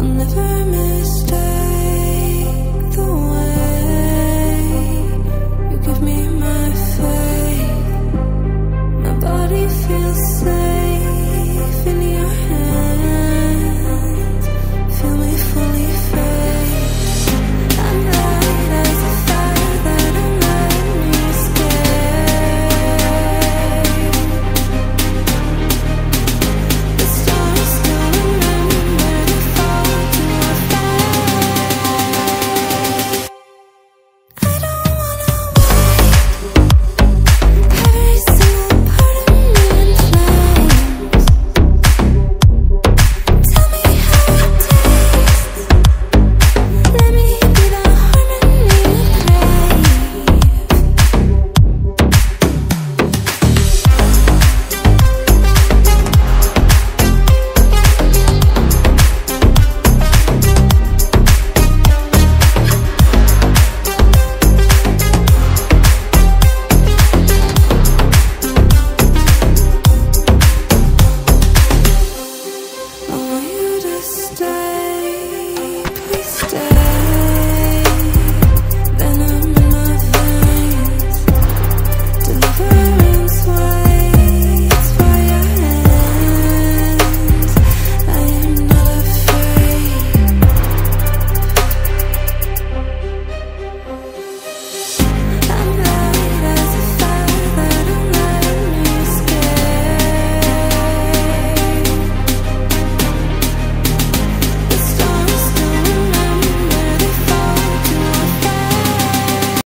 I'm never